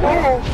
Where?